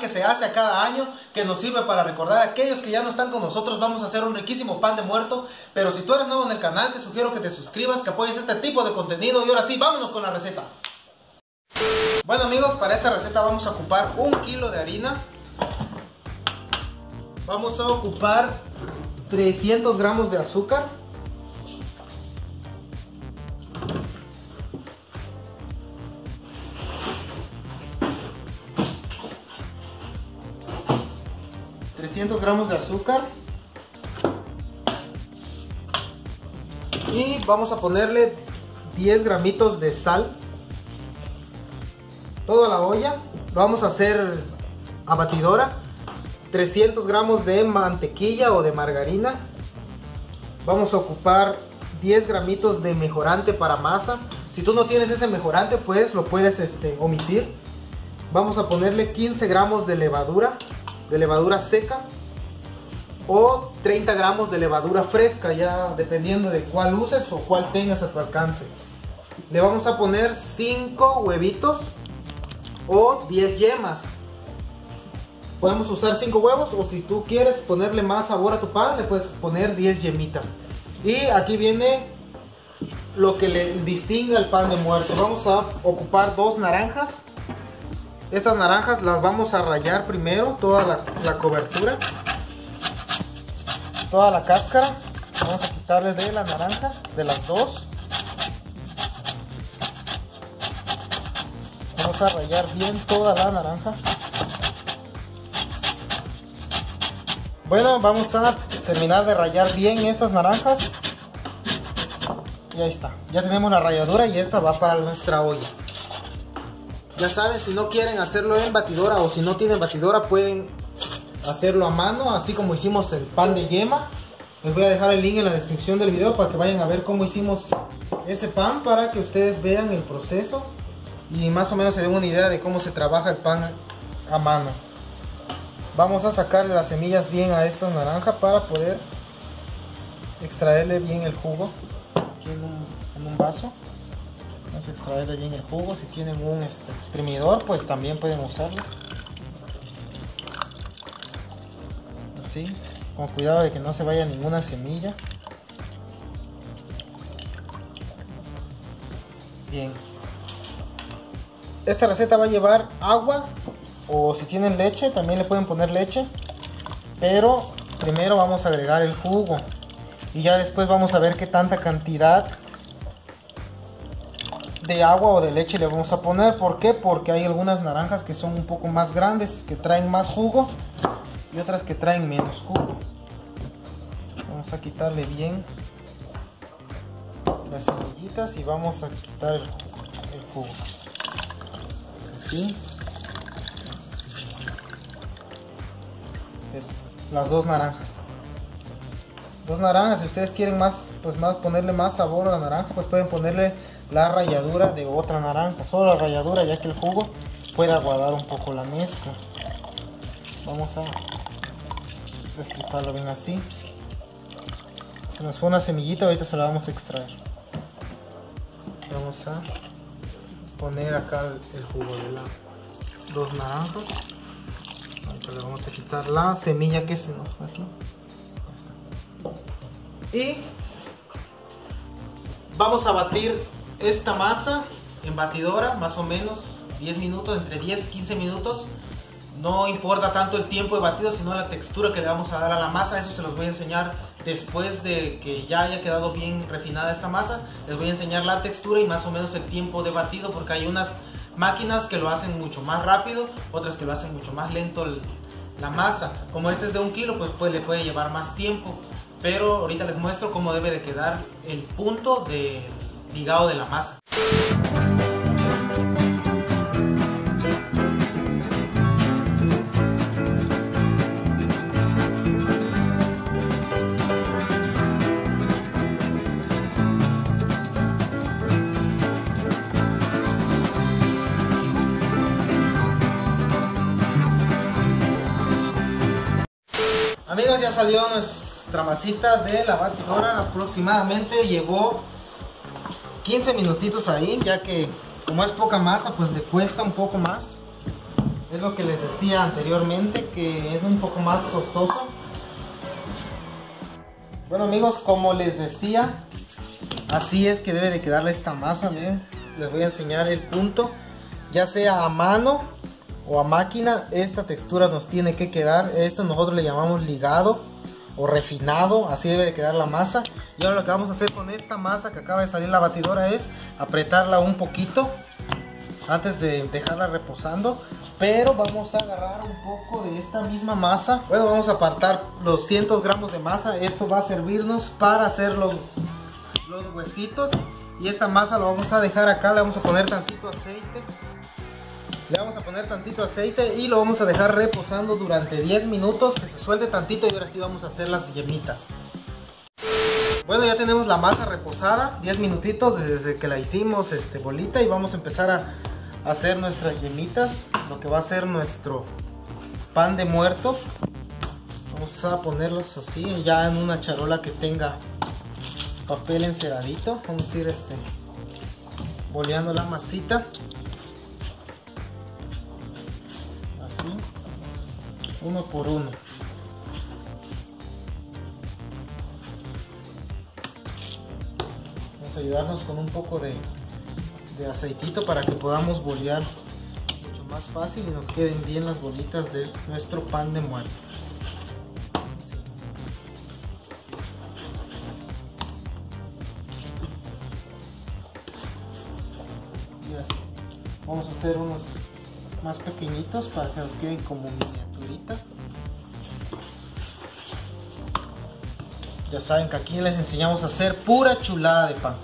que se hace a cada año, que nos sirve para recordar a aquellos que ya no están con nosotros. Vamos a hacer un riquísimo pan de muerto, pero si tú eres nuevo en el canal, te sugiero que te suscribas, que apoyes este tipo de contenido. Y ahora sí, vámonos con la receta. Bueno amigos, para esta receta vamos a ocupar un kilo de harina. Vamos a ocupar 300 gramos de azúcar. ...300 gramos de azúcar... ...y vamos a ponerle 10 gramitos de sal... ...toda la olla... ...lo vamos a hacer a batidora... 300 gramos de mantequilla o de margarina. Vamos a ocupar 10 gramitos de mejorante para masa. Si tú no tienes ese mejorante, pues lo puedes este, omitir. Vamos a ponerle 15 gramos de levadura, de levadura seca. O 30 gramos de levadura fresca, ya dependiendo de cuál uses o cuál tengas a tu alcance. Le vamos a poner 5 huevitos o 10 yemas podemos usar 5 huevos o si tú quieres ponerle más sabor a tu pan le puedes poner 10 yemitas y aquí viene lo que le distingue al pan de muerto vamos a ocupar dos naranjas estas naranjas las vamos a rayar primero toda la, la cobertura toda la cáscara vamos a quitarle de la naranja de las dos vamos a rayar bien toda la naranja Bueno, vamos a terminar de rayar bien estas naranjas. Y ahí está. Ya tenemos la ralladura y esta va para nuestra olla. Ya saben, si no quieren hacerlo en batidora o si no tienen batidora pueden hacerlo a mano, así como hicimos el pan de yema. Les voy a dejar el link en la descripción del video para que vayan a ver cómo hicimos ese pan para que ustedes vean el proceso y más o menos se den una idea de cómo se trabaja el pan a mano. Vamos a sacarle las semillas bien a esta naranja para poder extraerle bien el jugo aquí en un, vaso. A extraerle bien el jugo. Si tienen un este, exprimidor, pues también pueden usarlo. Así, con cuidado de que no se vaya ninguna semilla. Bien. Esta receta va a llevar agua o si tienen leche también le pueden poner leche pero primero vamos a agregar el jugo y ya después vamos a ver qué tanta cantidad de agua o de leche le vamos a poner ¿por qué? porque hay algunas naranjas que son un poco más grandes que traen más jugo y otras que traen menos jugo vamos a quitarle bien las semillitas y vamos a quitar el, el jugo así las dos naranjas. Dos naranjas, si ustedes quieren más, pues más ponerle más sabor a la naranja, pues pueden ponerle la ralladura de otra naranja, solo la ralladura ya que el jugo puede aguadar un poco la mezcla. Vamos a destriparlo bien así. Se nos fue una semillita, ahorita se la vamos a extraer. Vamos a poner acá el jugo de las dos naranjas le vamos a quitar la semilla que se nos fue aquí. Y vamos a batir esta masa en batidora, más o menos 10 minutos, entre 10 y 15 minutos. No importa tanto el tiempo de batido, sino la textura que le vamos a dar a la masa. Eso se los voy a enseñar después de que ya haya quedado bien refinada esta masa. Les voy a enseñar la textura y más o menos el tiempo de batido, porque hay unas máquinas que lo hacen mucho más rápido, otras que lo hacen mucho más lento la masa. Como este es de un kilo, pues, pues le puede llevar más tiempo. Pero ahorita les muestro cómo debe de quedar el punto de ligado de la masa. Amigos, ya salió nuestra masita de la batidora. Aproximadamente llevó 15 minutitos ahí, ya que como es poca masa, pues le cuesta un poco más. Es lo que les decía anteriormente, que es un poco más costoso. Bueno amigos, como les decía, así es que debe de quedarle esta masa, Les voy a enseñar el punto, ya sea a mano o a máquina, esta textura nos tiene que quedar. Esto nosotros le llamamos ligado o refinado, así debe de quedar la masa. Y ahora lo que vamos a hacer con esta masa que acaba de salir la batidora es apretarla un poquito antes de dejarla reposando. Pero vamos a agarrar un poco de esta misma masa. Bueno, vamos a apartar los 100 gramos de masa. Esto va a servirnos para hacer los, los huesitos. Y esta masa lo vamos a dejar acá, le vamos a poner tantito aceite. Le vamos a poner tantito aceite y lo vamos a dejar reposando durante 10 minutos que se suelte tantito y ahora sí vamos a hacer las yemitas. Bueno, ya tenemos la masa reposada, 10 minutitos desde que la hicimos este, bolita y vamos a empezar a hacer nuestras yemitas, lo que va a ser nuestro pan de muerto. Vamos a ponerlos así, ya en una charola que tenga papel enceradito. Vamos a ir este, boleando la masita. Uno por uno. Vamos a ayudarnos con un poco de, aceitito para que podamos bolear mucho más fácil y nos queden bien las bolitas de nuestro pan de muerto. Vamos a hacer unos más pequeñitos para que nos queden como miniaturita. Ya saben que aquí les enseñamos a hacer pura chulada de pan.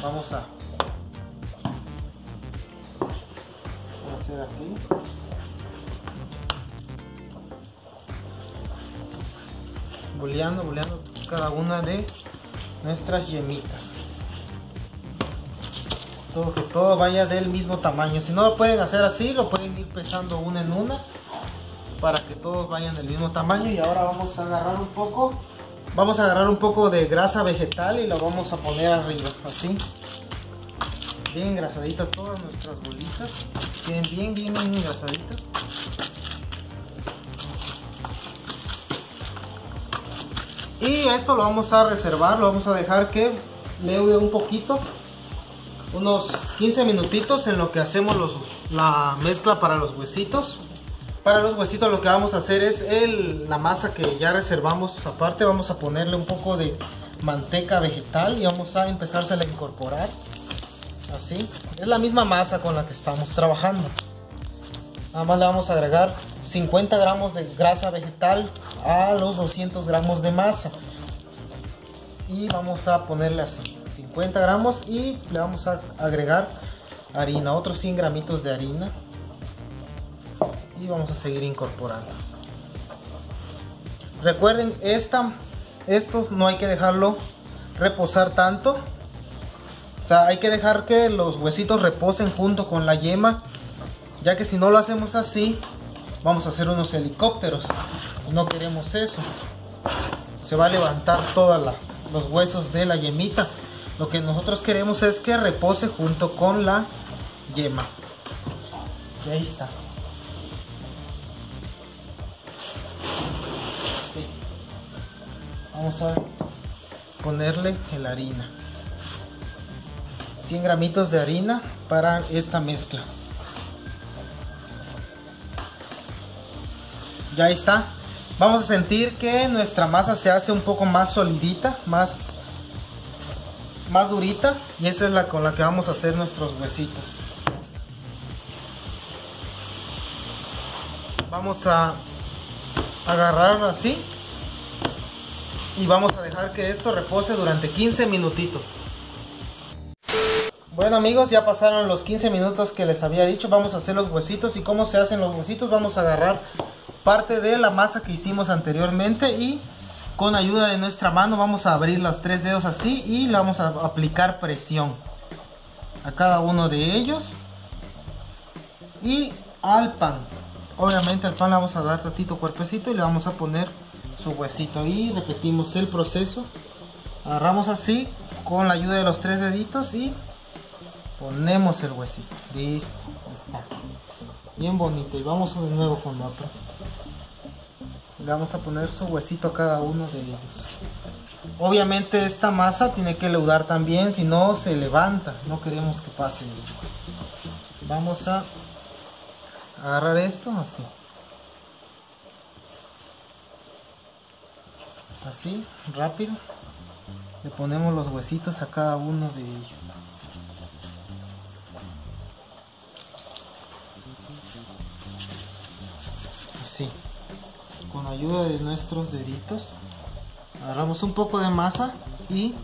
Vamos a, hacer así. Boleando, boleando cada una de nuestras yemitas que todo vaya del mismo tamaño. Si no lo pueden hacer así lo pueden ir pesando una en una para que todos vayan del mismo tamaño. Y ahora vamos a agarrar un poco vamos a agarrar un poco de grasa vegetal y lo vamos a poner arriba así. Bien engrasadita todas nuestras bolitas. Bien bien, bien engrasaditas. Y esto lo vamos a reservar lo vamos a dejar que leude un poquito unos 15 minutitos en lo que hacemos la mezcla para los huesitos. Para los huesitos lo que vamos a hacer es la masa que ya reservamos aparte. Vamos a ponerle un poco de manteca vegetal y vamos a empezarse a incorporar. Así. Es la misma masa con la que estamos trabajando. Nada más le vamos a agregar 50 gramos de grasa vegetal a los 200 gramos de masa. Y vamos a ponerle así. 50 gramos y le vamos a agregar harina, otros 100 gramitos de harina y vamos a seguir incorporando. Recuerden, esta, estos no hay que dejarlo reposar tanto. O sea, hay que dejar que los huesitos reposen junto con la yema, ya que si no lo hacemos así, vamos a hacer unos helicópteros. Y no queremos eso. Se va a levantar todos los huesos de la yemita. Lo que nosotros queremos es que repose junto con la yema. Y ahí está. Vamos a ponerle la harina. 100 gramitos de harina para esta mezcla. Ya está. Vamos a sentir que nuestra masa se hace un poco más solidita, más más durita y esta es la con la que vamos a hacer nuestros huesitos. Vamos a agarrar así y vamos a dejar que esto repose durante 15 minutitos. Bueno amigos, ya pasaron los 15 minutos que les había dicho, vamos a hacer los huesitos y cómo se hacen los huesitos, vamos a agarrar parte de la masa que hicimos anteriormente y con ayuda de nuestra mano vamos a abrir los tres dedos así y le vamos a aplicar presión a cada uno de ellos. Y al pan. Obviamente al pan le vamos a dar ratito cuerpecito y le vamos a poner su huesito. Y repetimos el proceso. Agarramos así con la ayuda de los tres deditos y ponemos el huesito. Listo está bien bonito. Y vamos de nuevo con otro le vamos a poner su huesito a cada uno de ellos. Obviamente esta masa tiene que leudar también si no se levanta. No queremos que pase eso vamos a agarrar esto así. Así rápido. Le ponemos los huesitos a cada uno de ellos ayuda de nuestros deditos. Agarramos un poco de masa y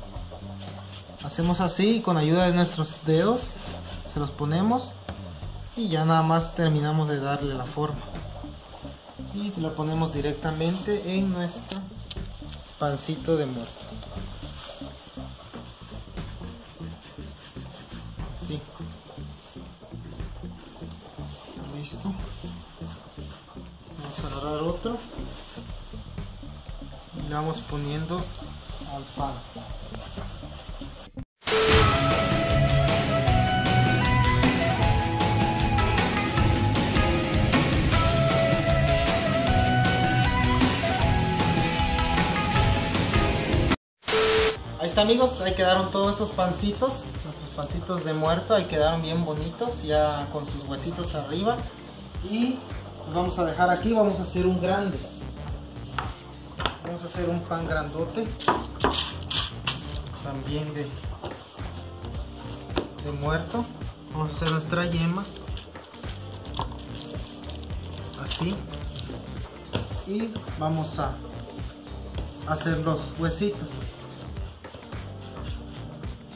hacemos así con ayuda de nuestros dedos se los ponemos y ya nada más terminamos de darle la forma. Y lo ponemos directamente en nuestro pancito de muerto vamos poniendo al pan Ahí está amigos, ahí quedaron todos estos pancitos, nuestros pancitos de muerto, ahí quedaron bien bonitos, ya con sus huesitos arriba. Y los vamos a dejar aquí, vamos a hacer un grande. Vamos a hacer un pan grandote, también de, muerto. Vamos a hacer nuestra yema, así. Y vamos a hacer los huesitos.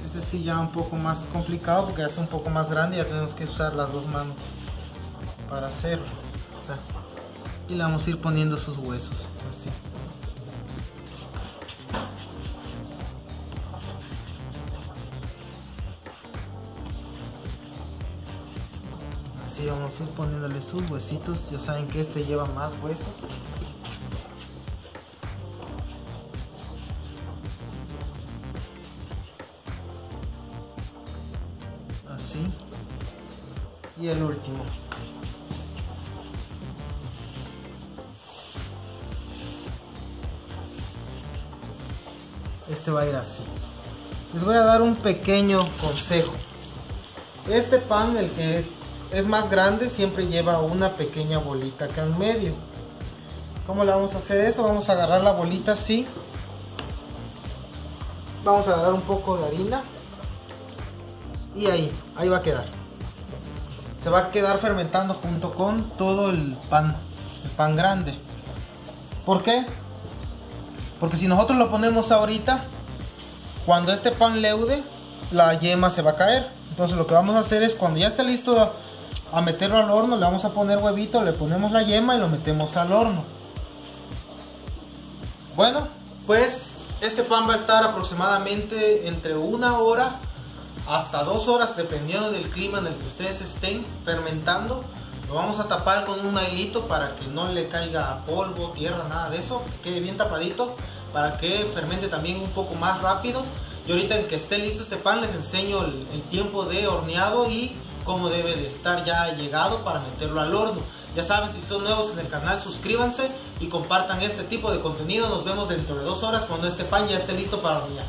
Este sí ya un poco más complicado porque ya es un poco más grande ya tenemos que usar las dos manos para hacerlo. Y le vamos a ir poniendo sus huesos, así. Vamos a ir poniéndole sus huesitos. Ya saben que este lleva más huesos. así y el último este va a ir así les voy a dar un pequeño consejo este pan el que es más grande siempre lleva una pequeña bolita acá en medio ¿cómo le vamos a hacer eso? vamos a agarrar la bolita así vamos a agarrar un poco de harina y ahí, ahí va a quedar. Se va a quedar fermentando junto con todo el pan, el pan grande. ¿Por qué? Porque si nosotros lo ponemos ahorita, cuando este pan leude, la yema se va a caer. Entonces lo que vamos a hacer es cuando ya esté listo a meterlo al horno, le vamos a poner huevito, le ponemos la yema y lo metemos al horno. Bueno, pues este pan va a estar aproximadamente entre una hora hasta dos horas dependiendo del clima en el que ustedes estén fermentando. Lo vamos a tapar con un hilito para que no le caiga polvo, tierra, nada de eso. Que quede bien tapadito para que fermente también un poco más rápido. Y ahorita en que esté listo este pan les enseño el tiempo de horneado y cómo debe de estar ya llegado para meterlo al horno. Ya saben, si son nuevos en el canal, suscríbanse y compartan este tipo de contenido. Nos vemos dentro de dos horas cuando este pan ya esté listo para hornear.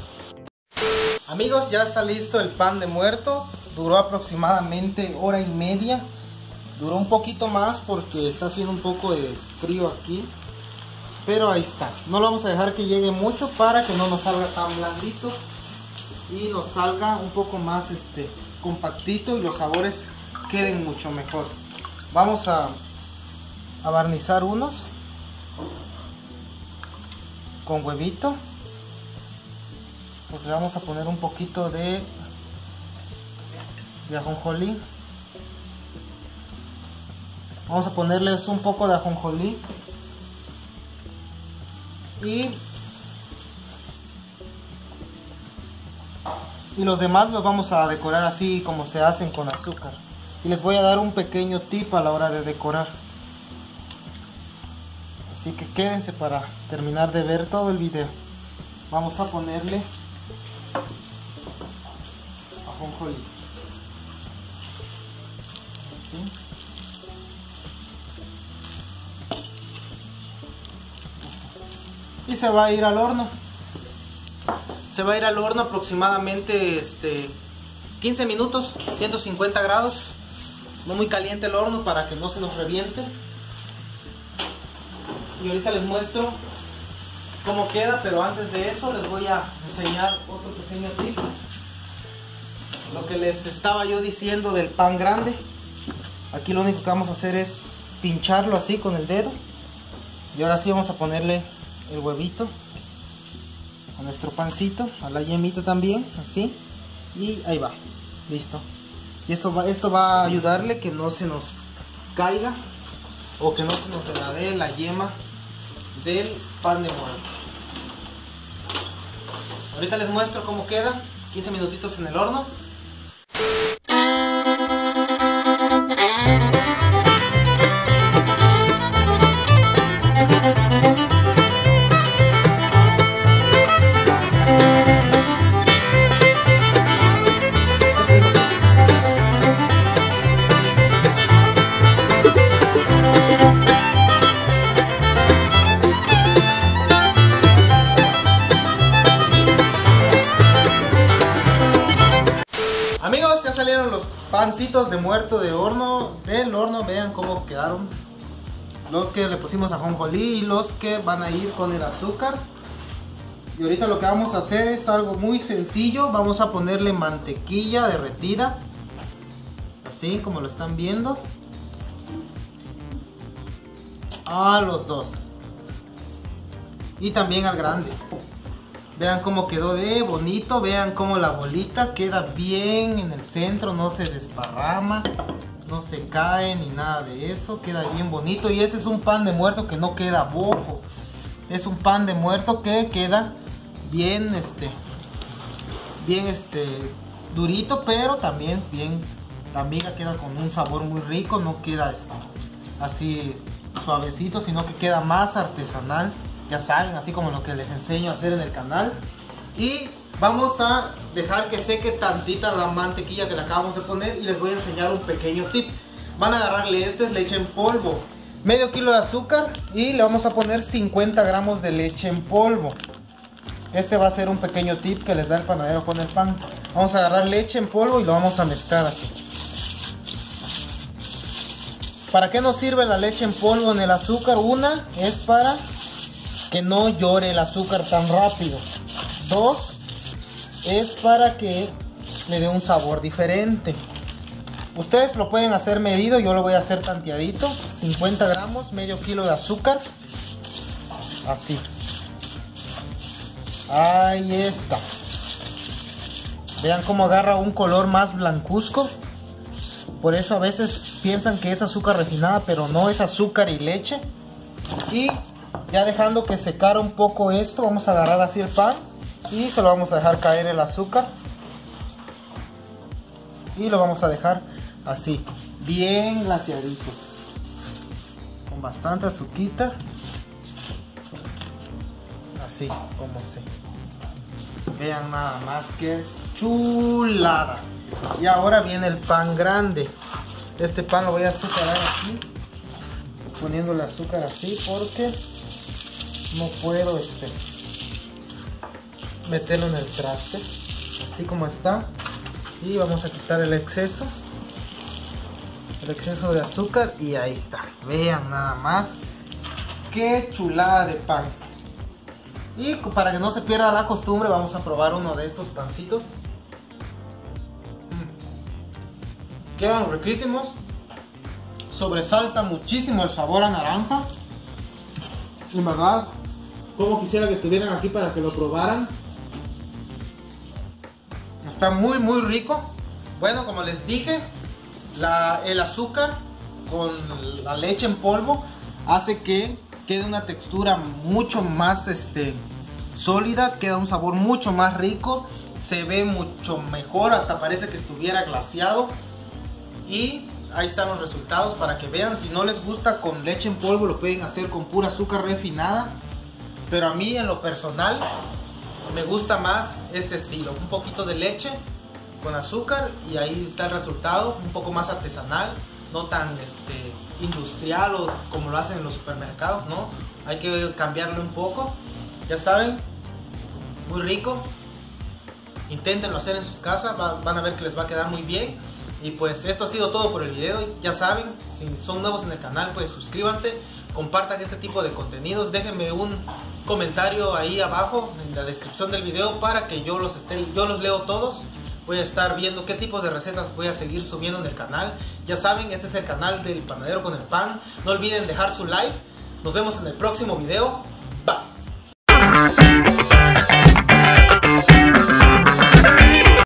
Amigos, ya está listo el pan de muerto. Duró aproximadamente hora y media. Duró un poquito más porque está haciendo un poco de frío aquí. Pero ahí está. No lo vamos a dejar que llegue mucho para que no nos salga tan blandito. Y nos salga un poco más este compactito y los sabores queden mucho mejor. Vamos a, barnizar unos con huevito. Porque vamos a poner un poquito de ajonjolí. Vamos a ponerles un poco de ajonjolí. Y y los demás los vamos a decorar así como se hacen con azúcar. Y les voy a dar un pequeño tip a la hora de decorar. Así que quédense para terminar de ver todo el video. Vamos a ponerle ajonjolí. Así. Y se va a ir al horno. Se va a ir al horno aproximadamente este, 15 minutos, 150 grados. No muy caliente el horno para que no se nos reviente. Y ahorita les muestro cómo queda, pero antes de eso les voy a enseñar otro pequeño tip. Lo que les estaba yo diciendo del pan grande. Aquí lo único que vamos a hacer es pincharlo así con el dedo. Y ahora sí vamos a ponerle el huevito a nuestro pancito, a la yemita también, así. Y ahí va, listo. Y esto va, esto va a ayudarle que no se nos caiga o que no se nos deladee la yema del pan de muerto. Ahorita les muestro cómo queda, 15 minutitos en el horno. Vean cómo quedaron. Los que le pusimos a jonjolí y los que van a ir con el azúcar. Y ahorita lo que vamos a hacer es algo muy sencillo, vamos a ponerle mantequilla derretida. Así como lo están viendo. A los dos. Y también al grande. Vean cómo quedó de bonito, vean cómo la bolita queda bien en el centro, no se desparrama, no se cae ni nada de eso, queda bien bonito. Y este es un pan de muerto que no queda bojo, es un pan de muerto que queda bien, este, bien, este, durito, pero también bien, la miga queda con un sabor muy rico, no queda este, así suavecito, sino que queda más artesanal ya saben, así como lo que les enseño a hacer en el canal. Y vamos a dejar que seque tantita la mantequilla que le acabamos de poner y les voy a enseñar un pequeño tip. Van a agarrarle este es leche en polvo, medio kilo de azúcar y le vamos a poner 50 gramos de leche en polvo. Este va a ser un pequeño tip que les da el panadero con el pan. Vamos a agarrar leche en polvo y lo vamos a mezclar así. ¿Para qué nos sirve la leche en polvo en el azúcar? Una es para que no llore el azúcar tan rápido. Es para que le dé un sabor diferente. Ustedes lo pueden hacer medido, yo lo voy a hacer tanteadito. 50 gramos, medio kilo de azúcar. Así. Ahí está. Vean cómo agarra un color más blancuzco. Por eso a veces piensan que es azúcar refinada, pero no es azúcar y leche. Y ya dejando que secara un poco esto, vamos a agarrar así el pan y se lo vamos a dejar caer el azúcar. Y lo vamos a dejar así, bien glaciadito. Con bastante azuquita. Así como se. Vean nada más que chulada. Y ahora viene el pan grande. Este pan lo voy a azucarar aquí. Poniéndole azúcar así porque no puedo este meterlo en el traste así como está y vamos a quitar el exceso el exceso de azúcar y ahí está vean nada más qué chulada de pan y para que no se pierda la costumbre vamos a probar uno de estos pancitos mm. quedan riquísimos sobresalta muchísimo el sabor a naranja en verdad como quisiera que estuvieran aquí para que lo probaran. Está muy muy rico. Bueno, como les dije, el azúcar con la leche en polvo hace que quede una textura mucho más este, sólida, queda un sabor mucho más rico, se ve mucho mejor, hasta parece que estuviera glaciado. Y ahí están los resultados para que vean, si no les gusta con leche en polvo lo pueden hacer con pura azúcar refinada pero a mí en lo personal me gusta más este estilo. Un poquito de leche con azúcar y ahí está el resultado. Un poco más artesanal. no tan este, industrial o como lo hacen en los supermercados, ¿no? Hay que cambiarlo un poco. Ya saben, muy rico. Inténtenlo hacer en sus casas, van a ver que les va a quedar muy bien. Y pues esto ha sido todo por el video. Ya saben, si son nuevos en el canal, pues suscríbanse, compartan este tipo de contenidos, déjenme un comentario ahí abajo en la descripción del video para que yo los esté, yo los leo todos. Voy a estar viendo qué tipos de recetas voy a seguir subiendo en el canal. Ya saben, este es el canal del panadero con el pan. No olviden dejar su like. Nos vemos en el próximo video. Bye.